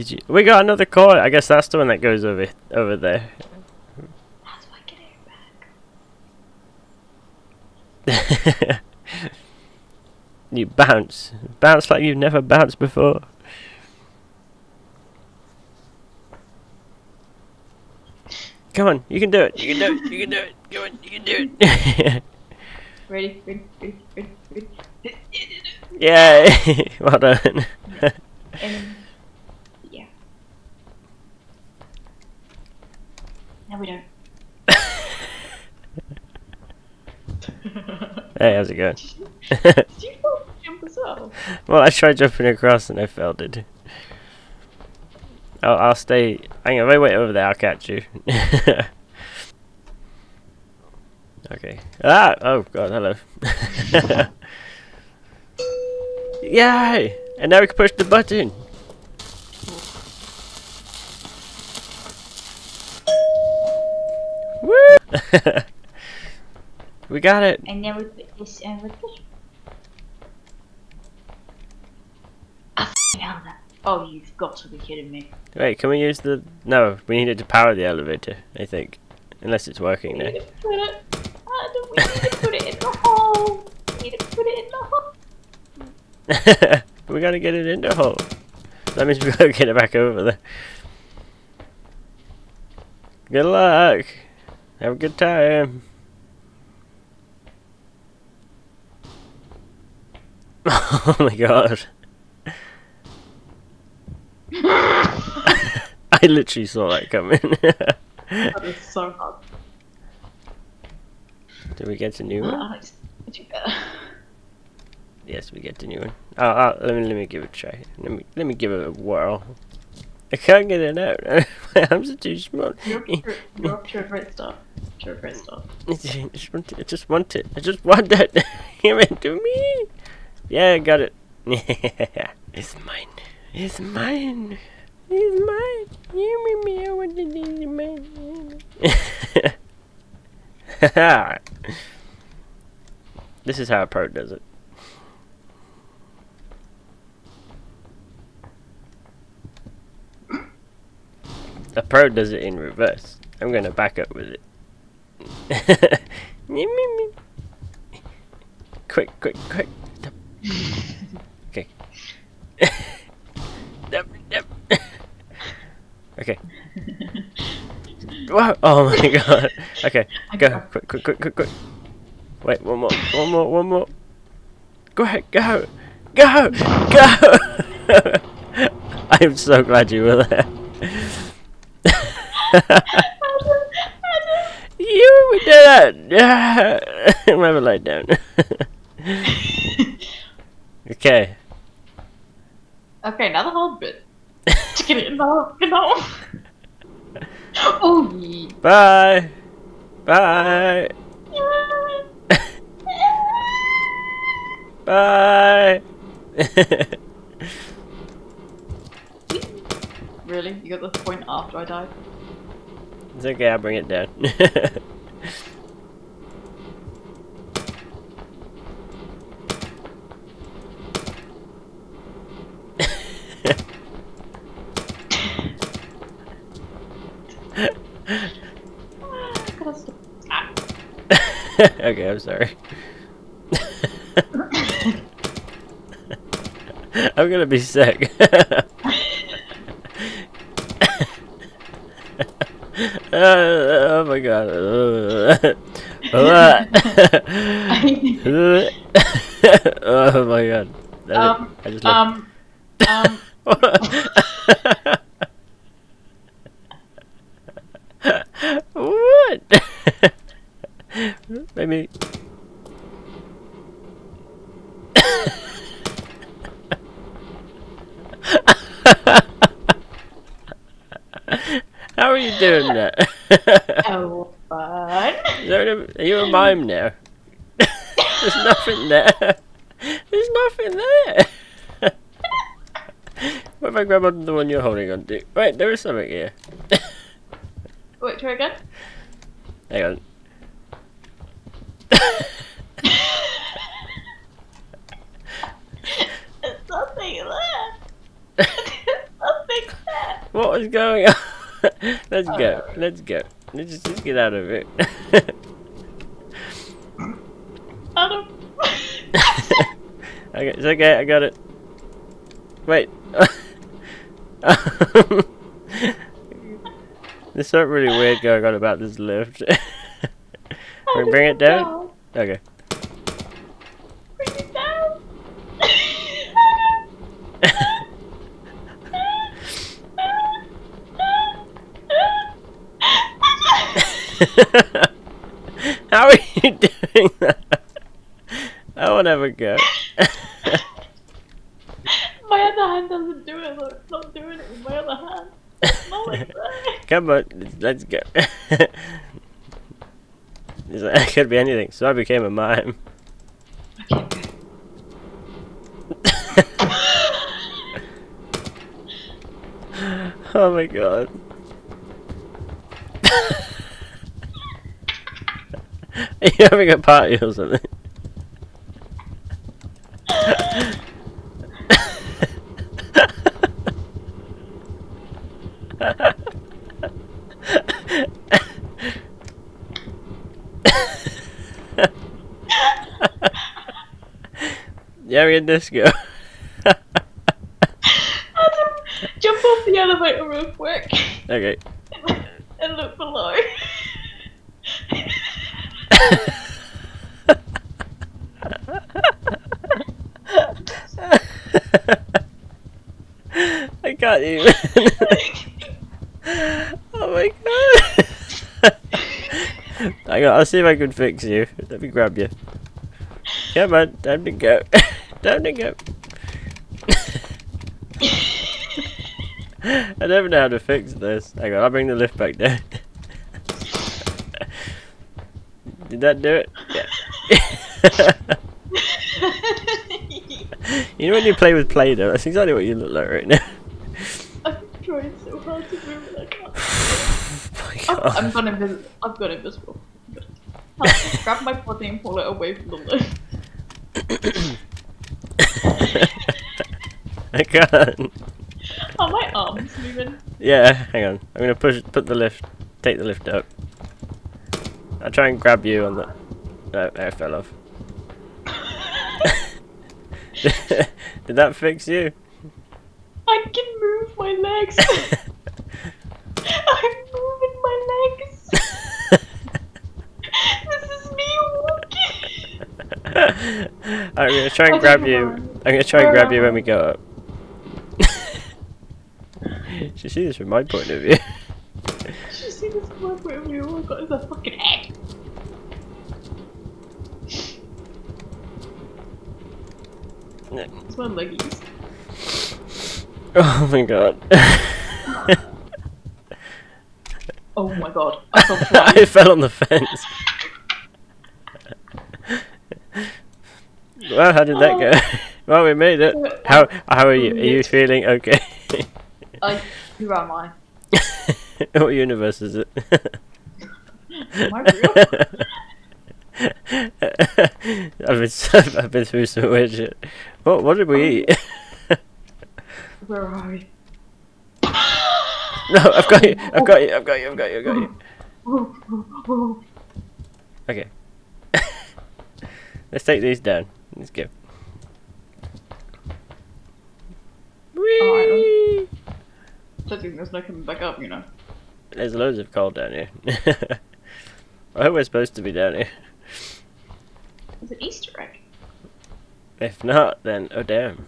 Did you? We got another core. I guess that's the one that goes over over there. How do I get it back? you bounce, bounce like you've never bounced before. Come on, you can do it. You can do it. You can do it. Come on, you can do it. Ready? Ready? Ready? Ready? Ready? Yay! well done. And yeah. No, we don't. hey, how's it going? Did you fall jump as well? well, I tried jumping across and I failed it. I'll, I'll stay. Hang on, if I wait over there, I'll catch you. okay. Ah! Oh, God, hello. Yay! And now we can push the button. Woo! We got it. And then we put this and with this. I f***ing that. Oh, you've got to be kidding me. Wait, can we use the... No, we need it to power the elevator, I think. Unless it's working We now. need to put it. Uh, we need to put it in the hole. We need to put it in the hole. we gotta get it in the hole. That means we gotta get it back over there. Good luck. Have a good time. Oh my god. I literally saw that coming. That is so hard. Did we get a new one? Do. Yes, we get a new one. Oh, oh, let me let me give it a try. Let me let me give it a whirl. I can't get it out. My arms are too small. You're up to, you're up to a great start. To a great start. I just want it. I just want it. I just want it. Give it to me. Yeah, I got it. it's mine. It's mine. It's mine. You me me. I want it. It's mine. this is how a pro does it. A pro does it in reverse. I'm gonna back up with it. Quick, quick, quick. Okay. Yep, yep. okay. Wow. Oh my god. Okay. Go. Quick, quick, quick, quick, quick. Wait, one more. One more, one more. Go ahead, go. Go! Go! I am so glad you were there. You did it! Yeah! Never lie down. Okay. Okay, now the hard bit. to get it in the hole. In the hole. Oh, yeah. Bye! Bye! Bye! Really? You got the point after I died? it's okay, I'll bring it down. Ah, okay, I'm sorry. I'm gonna be sick. Uh, oh my god. oh my god. Um, I just love- um, um, what? Maybe. How are you doing that? oh, fun. A- Are you a mime now? There's nothing there. There's nothing there. what if I grab onto the one you're holding on to? Wait, there is something here. Wait, try again. Hang on. There's nothing there. There's nothing there. What is going on? let's go. Uh. Let's go. Let's just, just get out of it. Adam. okay, it's okay. I got it. Wait. Um, There's something really weird going on about this lift. We Adam, oh, bring it down? no. Okay. Bring it down. How are you doing that? I will never go. my other hand doesn't do it. Look, it's not doing it with my other hand. It's not like on, let's go. it could be anything, so I became a mime. Oh my god. Are you having a party or something? We're disco. Jump off the elevator real quick okay. and look below. I can't even. oh my god. Hang on, I'll see if I can fix you. Let me grab you. Come on, time to go. Time to go. I never know how to fix this. Hang on, I'll bring the lift back down. Did that do it? Yeah. you know when you play with Play-Doh, that's exactly what you look like right now. I'm trying so hard to move and I can't. Oh my I've, god. I'm gone invisible. I've gone invisible. I'll grab my body and pull it away from the lift. I can't. Are my arms moving? Yeah, hang on. I'm gonna push, put the lift, take the lift up. I'll try and grab you on the. No, I fell off. Did that fix you? I can move my legs. I'm moving my legs. This is me walking. I'm gonna try and grab you. I'm gonna try and grab you when we go up. You see this from my point of view. Did you see this one where we all got is a fucking head? It's my leggies. oh my god. Oh my god. I fell. I fell on the fence. well, how did that go? well, we made it. How how are you? Are you feeling okay? Uh, who am I? what universe is it? Am I real? I've been I've been through some weird shit. What what did we um, eat? Where are we? no, I've got you. I've got you. I've got you. I've got you. I've got you. Okay. Let's take these down. Let's go. Whee! I think there's no coming back up, you know. There's loads of coal down here. I hope we're supposed to be down here. It's an Easter egg. If not, then oh damn.